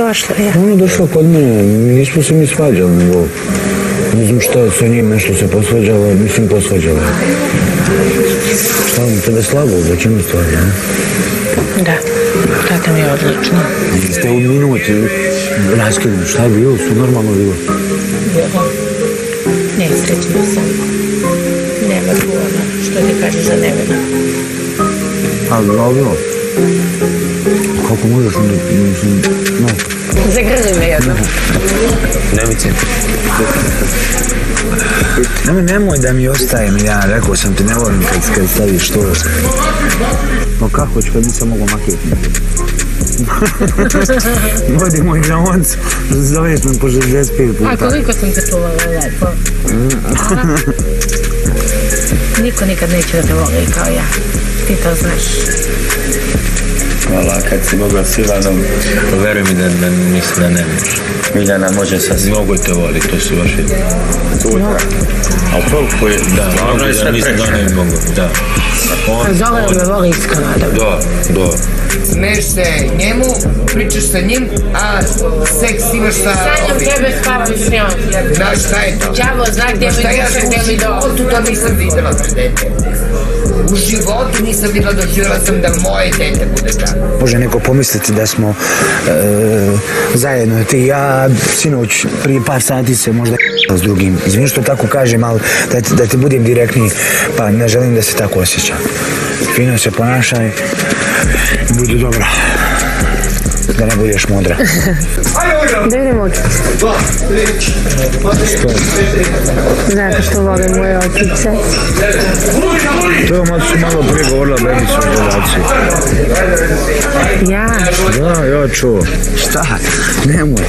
Došla je. Ona je došla kod mene, nismo se mi svađali, nego ne znam šta sa njim nešto se posvađala, mislim posvađala. Šta vam tebe slago u većinu stvari, ne? Da, tata mi je odlično. Niste u minuti raskidni, šta je bilo, su normalno bilo. Nesrećna sam. Nema tu ono što ti kaže za nevina. A dobro. Kako možeš onda, mislim, no. Zagrli me jedno. Nevice. Nemoj, nemoj da mi ostaje ja, rekao sam ti, ne volim kad, kad staviš to. No kako ću kad nisam mogao maketiti? Vodi moj gramont, zoveš me po 65 puta. A koliko sam te čuvala lepo. Niko nikad neće da te voli kao ja. Ti to znaš. Hvala, kad si mogla s Ivanom, veruj mi da, da mislim da ne možeš. Miljana može sa Mogu te voli, to su vaše... Sutra. A toliko je... Da, Stvarno je da sve mislim da ne mogu, da. On, Zove me voli iskreno. Da. da, da. smeješ se njemu, pričaš sa njim, a seks imaš sa Sanjam tebe spavam s njom. Znaš šta je to? Đavo zna gdje mi duša, u gdje mi do. životu to nisam videla za dete. U životu nisam videla, doživjela sam da moje dete bude tako. Može neko pomisliti da smo e, zajedno, ti ja, sinoć, prije par sati se možda s drugim. Izvini što tako kažem, ali da, da ti budem direktniji, pa ne želim da se tako osjećam. Fino se ponašaj, dobra. Da ne budeš mudra. Da vidimo očice. Znate što vole moje očice? To je malo su malo prije govorila Bebić o relaciji. Ja. Da, ja čuo. Šta? Nemoj.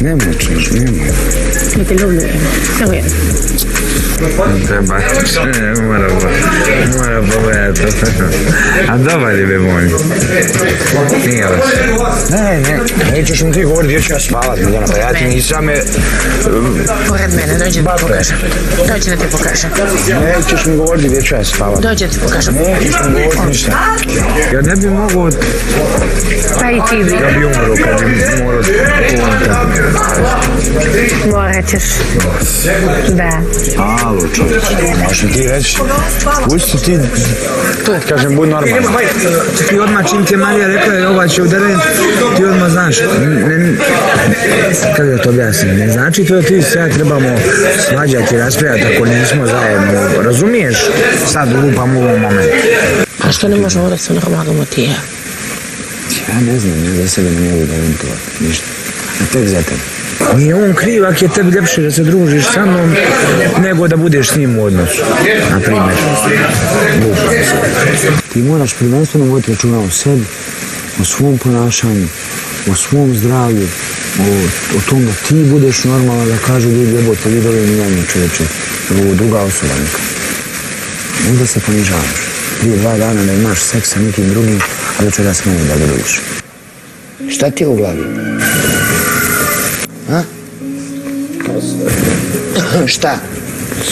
Nemoj, čuš, nemoj. Ja te ljubim. Samo jedno. Treba, ne, mora, mora pogledati. A dobar je be moj. Nije vas. Ne, ne, nećeš mi ti govoriti gdje ću ja spavat, Miljana, pa ja ti nisam me... Pored mene, dođi da ti pokažem. Dođi da ti pokažem. Nećeš mi govoriti gdje ću ja spavat. Dođi da ti pokažem. Nećeš mi govoriti ništa. Ja ne bi mogao, Pa i ti bi. ja bi umro kad bi morao Morat ćeš. Da. Alo, čovječ, možeš mi ti reći? Pusti ti, kažem, budi normalan. Ti odmah čim ti je Marija rekla je ova će udaren, ti odmah znaš, ne, ne, kako da to objasnim, ne znači to da ti se ja trebamo svađati, raspravljati ako nismo zajedno, razumiješ? Sad lupam u ovom momentu. A što ne možemo da se normalno ti i ja? Ne znam, ja za sebe ne mogu garantovati, ništa. A tek za tebe. Nije on kriv ako je tebi ljepše da se družiš sa mnom nego da budeš s njim u odnosu. Na primjer. Ti moraš prvenstveno voditi računa o sebi, o svom ponašanju, o svom zdravlju, o, o tom da ti budeš normalno da kažu ljudi jebote vidjeli mi čovječe, ovo druga osoba neka. Onda se ponižavaš. Prije dva dana da imaš seks sa nekim drugim, a večeras mene da grliš. Šta ti je u glavi? A? šta?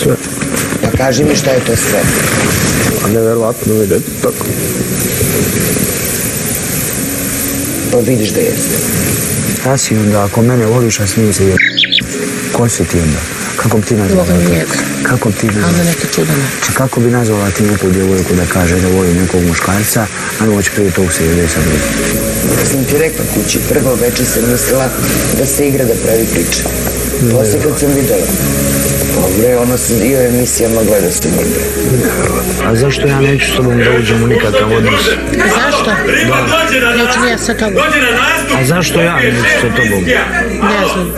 Sve. Pa kaži mi šta je to sve. A nevjerovatno je da je tako. Pa vidiš da jeste. Šta si onda, ako mene voliš, a s njim se je... Ko si ti onda? Kako bi ti nazvala? Volim to? njega. Kako bi ti Ali nazvala? na neki čudan način. A kako bi nazvala ti neku djevojku da kaže da voli nekog muškarca, a noć prije tog se jede sa drugim? Sam ti rekla kući, prvo večer sam mislila da se igra da pravi priče. Poslije kad sam vidjela, dobro je, ono sam dio emisijama gleda sam igre. A zašto ja neću s tobom da uđem u nikakav odnos? Zašto? Neću ni ja sa tobom. A zašto ja neću sa tobom? Ne znam.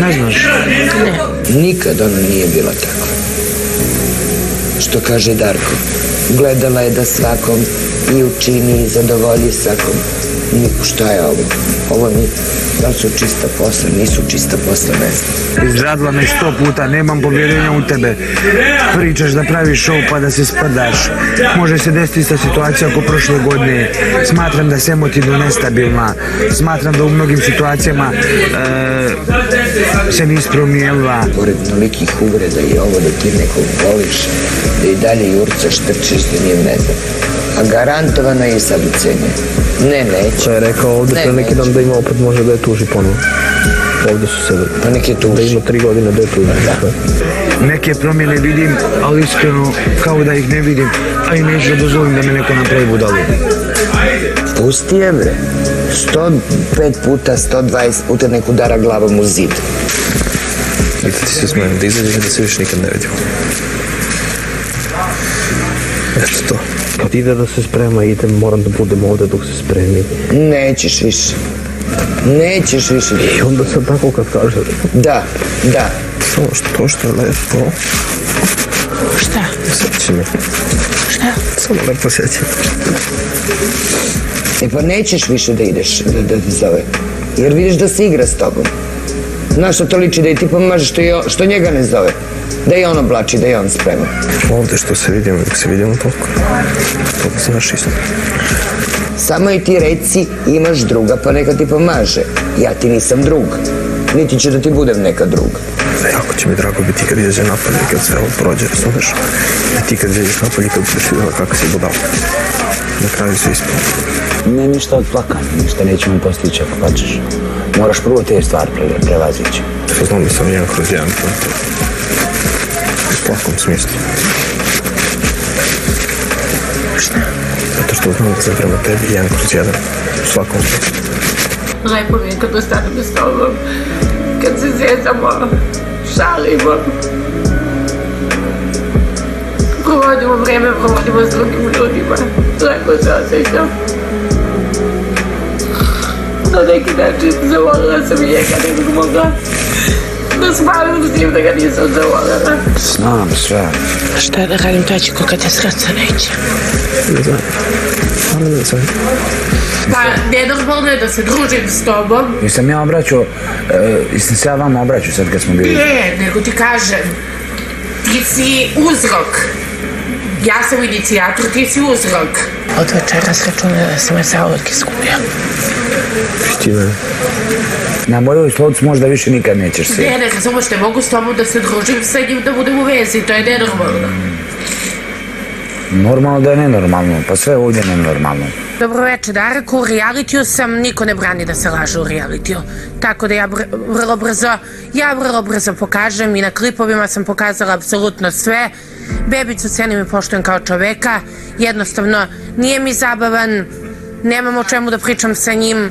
Ne znaš? Ne. Nikad ona nije bila takva. Što kaže Darko, gledala je da svakom i učini i zadovolji svakom. Šta je ovo? Ovo ni, da li su čista posla, nisu čista posla, ne znam. Izradila me sto puta, nemam povjerenja u tebe. Pričaš da praviš show pa da se sprdaš. Može se desiti ista situacija ako prošle godine. Smatram da si emotivno nestabilna. Smatram da u mnogim situacijama e, se nisi promijenila. Pored tolikih uvreda i ovo da ti nekog voliš, da i dalje jurcaš, trčiš da nijem ne znam. A garantovano je i sad ucenje. Ne, neće. To je rekao ovdje Ne, pre neki dan. Da ima opet može da je tuži ponovo. Ovdje su sedeli. Pa nek je Da tuži. ima tri godine da je tuži. Neke promjene vidim, ali iskreno kao da ih ne vidim, a i neću da dozvolim da me neko napravi budalu. Pusti je bre. 105 puta, 120 puta nek udara glavom u zid. I da ti se smijem, da izađeš da se više nikad ne vidimo. Eto to. Kad ide da se sprema, idem, moram da budem ovdje dok se spremi. Nećeš više. Nećeš više. I onda sad tako kad kaže, Da, da. samo što to što je lepo, Šta? sjeći me. Šta? Samo lepo sjeći. E pa nećeš više da ideš, da, da te zove. Jer vidiš da se igra s tobom. Znaš što to liči da i ti pomažeš što, on- što njega ne zove. Da i on oblači, da i on sprema. Ovdje što se vidimo, se vidimo toliko. Toliko znaš isto. Samo i ti reci imaš druga pa neka ti pomaže. Ja ti nisam drug. Niti ću da ti budem neka druga. Jako će mi drago biti kad izađe napolje i kad sve ovo prođe, razumeš? I ti kad izađeš napolje i kad budeš vidjela kako si budala. Na kraju se ispao. Ne ništa od plakanja, ništa nećemo postići ako plačeš. Moraš prvo te stvari pre, prevazići. Da sam jedan kroz jedan. U svakom smislu. Šta? Zato što znam da sam prema tebi jedan kroz jedan. U svakom. Lepo mi je kad ostanem s tobom. Kad se zezamo, šalimo. Provodimo vreme, provodimo s drugim ljudima. Lepo se osjećam. Na neki način zavolila sam i njega, ne bih mogla da spavam s njim da ga nisam zavolila. Znam sve. Šta da radim, to ko kad te srca neće. Ne znam. Ali ne znam. Pa, nenormalno je da se družim s tobom. Jesam ja obraćao, e, jesam se ja vama obraćao sad kad smo bili. Ne, nego ti kažem, ti si uzrok. Ja sam inicijator, ti si uzrok. Od računaj da sam je zauvek izgubio. Pusti me. Na mojoj stolici možda više nikad nećeš se. Ne, ne, samo što mogu s tobom da se družim sa njim, da budem u vezi, to je nenormalno. Normalno da je nenormalno, pa sve ovdje je nenormalno. Dobro večer, Darko, u realitiju sam, niko ne brani da se laže u realitiju. Tako da ja br- vrlo brzo, ja vrlo brzo pokažem i na klipovima sam pokazala apsolutno sve. Bebicu cenim i poštujem kao čoveka, jednostavno nije mi zabavan, nemam o čemu da pričam sa njim,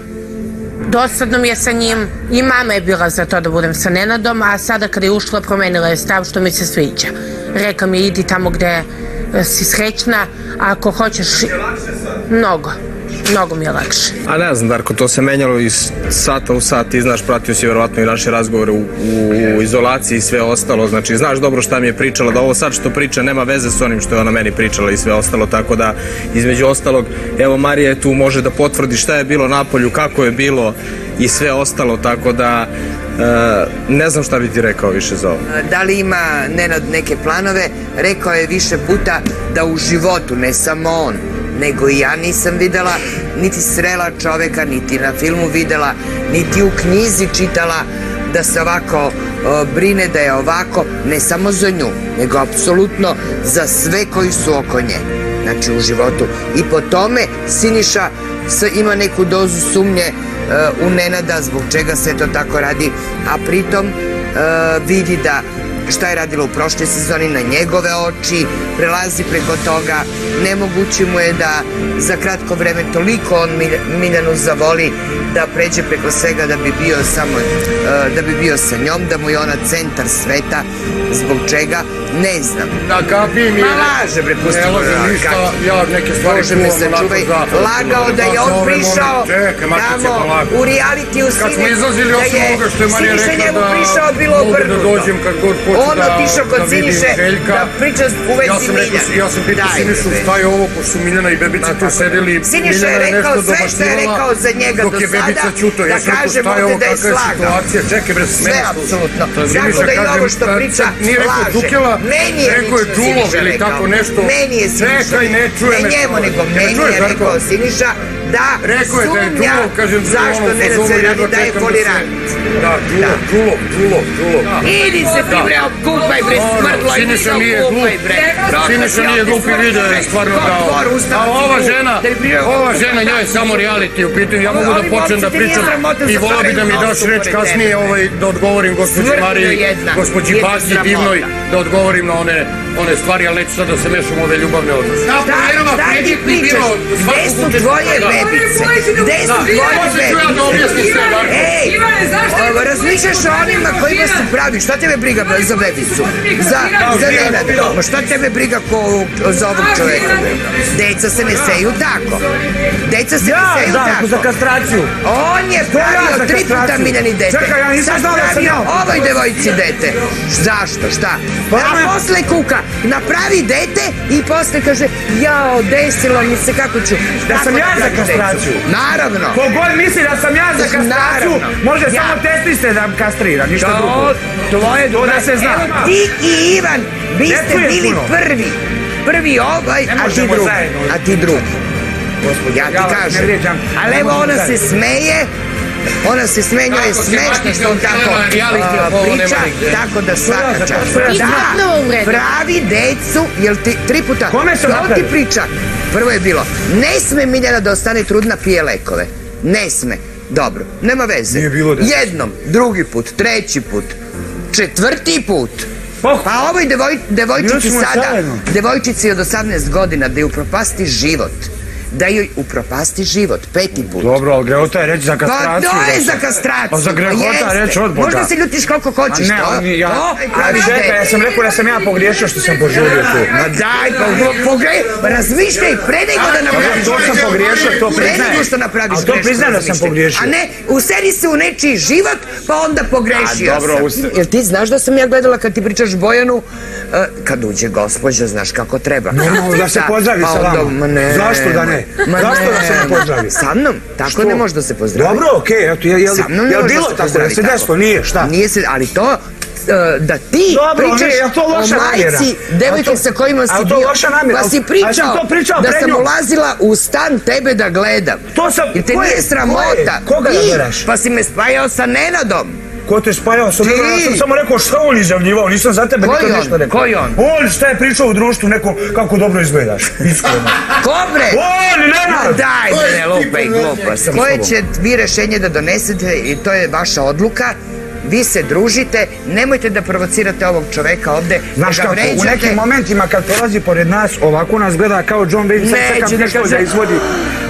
dosadno mi je sa njim i mama je bila za to da budem sa Nenadom, a sada kada je ušla promenila je stav što mi se sviđa. Reka mi idi tamo gde si srećna, ako hoćeš... Mnogo, mnogo mi je lakše. A ne znam, Darko, to se menjalo iz sata u sat, ti znaš, pratio si vjerovatno i naše razgovore u, u, u izolaciji i sve ostalo, znači znaš dobro šta mi je pričala, da ovo sad što priča nema veze s onim što je ona meni pričala i sve ostalo, tako da između ostalog, evo Marija je tu, može da potvrdi šta je bilo napolju, kako je bilo i sve ostalo, tako da e, ne znam šta bi ti rekao više za ovo. Da li ima Nenad neke planove? Rekao je više puta da u životu, ne samo on, nego i ja nisam videla, niti srela čoveka, niti na filmu videla, niti u knjizi čitala da se ovako brine da je ovako, ne samo za nju, nego apsolutno za sve koji su oko nje. Znači u životu. I po tome Siniša ima neku dozu sumnje e, u Nenada zbog čega se to tako radi, a pritom e, vidi da šta je radila u prošloj sezoni na njegove oči, prelazi preko toga, nemoguće mu je da za kratko vreme toliko on Milj- Miljanu zavoli da pređe preko svega da bi bio samo, e, da bi bio sa njom, da mu je ona centar sveta, zbog čega, ne znam. Na kapi mi Ma laže, bre, pusti Ne lažem ništa, ja neke stvari Bože me sačuvaj, lagao da je on prišao tamo polako. u realitiju Kad smo izlazili osim ovoga što je Marija rekla njemu da prišao bilo mogu da obrnuto. dođem kad god hoću On da- otišao kod Siniše da priča u vezi Ja sam rekao, ja sam pitao Sinišu šta je ovo, pošto su Miljana i Bebica tu sedeli. Siniša je rekao sve što je rekao za njega do je sada, da je ovo, ovde da je je situacija. Čekaj bre, Sve, smeni se. apsolutno. Tako da i kaže, ovo što pa, priča, Nije rekao laže. Dukela, Meni je rekao je Siniša ili rekao. tako nešto. Meni je Siniša. Čekaj, ne čuje Ne njemu, nego Ne meni je rekao Siniša da Rekao je da je sumnja Đulov, kažem, zašto ne da se radi da je čekam da folirant. Đulo, Đulo, Đulo. Idi se ti bre, okupaj bre, smrdlo i Siniša se nije glup. okupaj bre. Siniša nije glup i video je stvarno dao. A ova žena, ova žena njoj je samo reality u pitanju. Ja mogu da počnem da ti pričam i volao bi da mi daš reč kasnije ovaj, da odgovorim gospođi Mariji, gospođi ti sramota. divnoj, da odgovorim na one, one stvari, ali neću sad da se mešam u ove ljubavne odnose. Šta, šta ti pričaš? Gde su tvoje bebice? Gde su tvoje Može ću ja da bebice? objasnim sve, Darko. Ej, razmišljaš o onima kojima se pravi, šta tebe briga za bebicu? Za, za Nenada? Ma šta tebe briga ko, za ovog čoveka? Deca se ne seju tako. Deca se ne seju Darko, za tako. kastraciju. On je pravio za tri puta kastraciju? Miljani dete. Čekaj, ja nisam znao da sam pravio ja. ovoj devojci dete. Zašto, šta? Pa A posle kuka, napravi dete i posle kaže, jao, desilo mi se, kako ću... Da sam ja za napravim decu?" kastraciju? Naravno. Kogod misli da sam ja za kastraciju, može Ja. samo testiste da kastrira, ništa drugo. To, tvoje To da se zna. Evo, Ti i Ivan, vi ste bili puno. prvi. Prvi ovaj, a ti drugi. A ti drugi. Ja ti kažem. Ali evo ona se smeje, ona se smeje, njoj je smešno što on tako priča, tako da svaka čast. Da, pravi decu, jel ti tri puta, što ti priča? Prvo je bilo, ne sme Miljana da ostane trudna, pije lekove. Ne sme. Dobro, nema veze. Nije bilo da- Jednom, drugi put, treći put, četvrti put. Oh. Pa ovoj devoj, devojčici sada, devojčici od 18 godina da ju upropasti život. Da joj upropasti život, peti put. Dobro, ali grehota je reći za Pa kastraciju. to je za kastraciju. Pa za grehota je reći od Boga. Možda se ljutiš koliko A hoćeš, ne, to? ja, to ali praviš čekaj, ja sam rekao da sam ja pogriješio što sam požurio tu. Ma daj, pa pogledaj, razmišljaj, pre nego da napraviš to sam pogriješio, to Pre priznajem. nego što napraviš Ali to grešku, priznajem da sam pogriješio. A ne, useri se u nečiji život, pa onda pogrešio A, sam. Jel ti znaš da sam ja gledala kad ti pričaš Bojanu, e, kad uđe gospođa, znaš kako treba. Normalno da se pozdravi pa sa vama. ne, Zašto da ne? Ma Zašto da se ne pozdravi? Sa mnom, tako Što? ne može da se pozdravi. Dobro, okej, eto, je, je, Sa mnom ne je, može bilo da se tako, pozdravi se desilo, nije, šta? Nije se, ali to e, da ti Dobro, pričaš to o loša majci Jel devojke sa kojima si to bio, loša namjera? pa si pričao, sam to pričao da sam ulazila u stan tebe da gledam. To sam- Jer te nije sramota. Koga Ti? Pa si me spajao sa Nenadom. Ko te spajao sam, Ti! ja sam samo rekao šta on izjavljivao, nisam za tebe nikad ništa rekao. Koji on? On šta je pričao u društvu nekom kako dobro izgledaš, iskreno. Ko bre? On, Ma Nenad! daj ne lupaj glupost. Koje će vi rešenje da donesete i to je vaša odluka. Vi se družite, nemojte da provocirate ovog čoveka ovde, Znaš kako, u nekim momentima kad prolazi pored nas, ovako nas gleda kao John Wayne, sad da nešto da izvodi.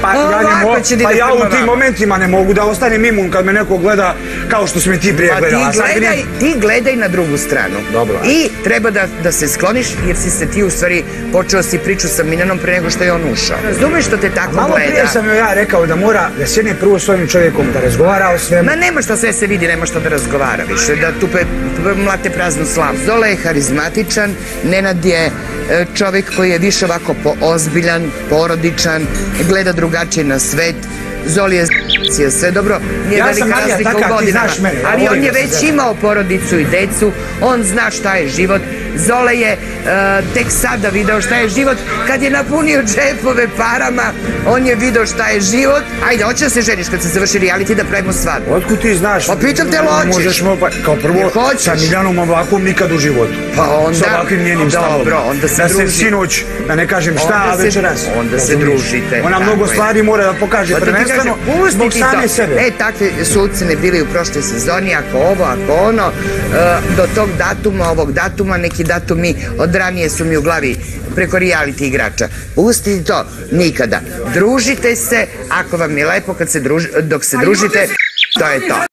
Pa, ja ne mogu, pa ja u tim momentima ne mogu da ostanem imun kad me neko gleda kao što si me ti prije Pa ti gledala. Gledaj, ti gledaj na drugu stranu. Dobro. I treba da, da se skloniš jer si se ti u stvari počeo si priču sa Miljanom pre nego što je on ušao. Razumeš što te tako Malo gleda? prije sam joj ja rekao da mora da sjedne prvo s ovim čovjekom, da razgovara o svemu. Ma nema šta sve se vidi, nema šta da razgovara više, da tupe mlate praznu slavu. Zole je harizmatičan, Nenad je e, čovjek koji je više ovako ozbiljan, porodičan, gleda drugačije na svet. Zoli je je sve dobro, nije Ja velika razlika u godinama, mene, ali on je već imao porodicu i decu, on zna šta je život. Zole je e, tek sada video šta je život, kad je napunio džepove parama, on je video šta je život. Ajde, hoće da se ženiš kad se završi reality da pravimo svadbu. Otkud ti znaš? Pa pitam te, Ne hoćeš? Možeš mo, pa, kao prvo, sa Miljanom ovakvom nikad u životu. Pa onda- Sa ovakvim njenim Dobro, stavom. onda se da se druži. sinoć, da ne kažem šta, Onda a se- večeras. onda se Razumiješ? družite, Ona mnogo stvari mora da pokaže, Pa prvenstveno zbog same to. sebe. E, takve su ucene bili u prošloj sezoni, ako ovo, ako ono, e, do tog datuma, ovog datuma, neki datumi od ranije su mi u glavi preko reality igrača. Pustite to, nikada. Družite se, ako vam je lepo kad se druži, dok se družite, to je to.